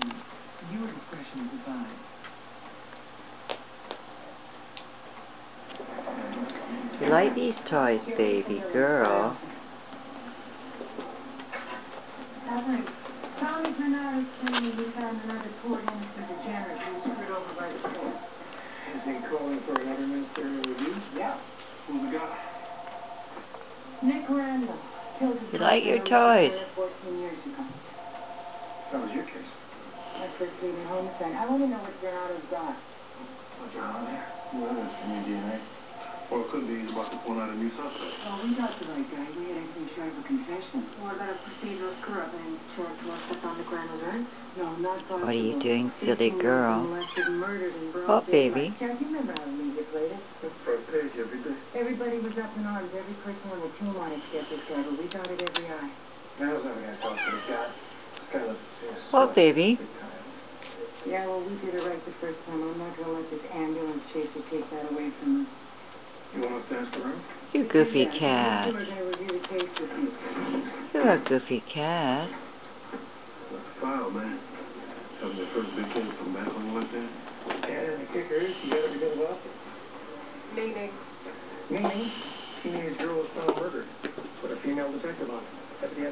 Hmm. Your discretion is advised. You like these toys, baby girl? Tommy Bernard is he found another poor innocent degenerate who was screwed over by the court. Is he calling for another ministerial review? Yeah. Who's the guy? Nick Randall You like your toys? Fourteen years. That was your case. My first leaving home thing. I want to know what Bernardo's got. What's your on there? Well, that's from your DNA. Or it could be he's about to point out a new suspect. Oh, we got the right guy. We had anything short of a confession. What about a procedural screw-up and charge what's up on the grand alert? No, not possible. What are you doing, silly girl? Molested, murdered, and broad Oh, baby. Jack, you remember how the media played it? Front page every day. Everybody was up in arms. Every person on the team wanted to get this guy, but we dotted every I. Now, never gonna talk to the guy. It's kind of. Yes, Well, baby. Big time. Yeah, well, we did it right the first time. I'm not gonna let this ambulance chaser take that away from us. You want us to ask around? You goofy Yeah, cat. We're gonna review the case with you. You're a goofy cat. What's the file, man? Having the first big case from back when you went there? And the kicker is, you got everything about it. Meaning? Meaning, teenage girl was found murdered with a female detective on it. Deputy had a daughter.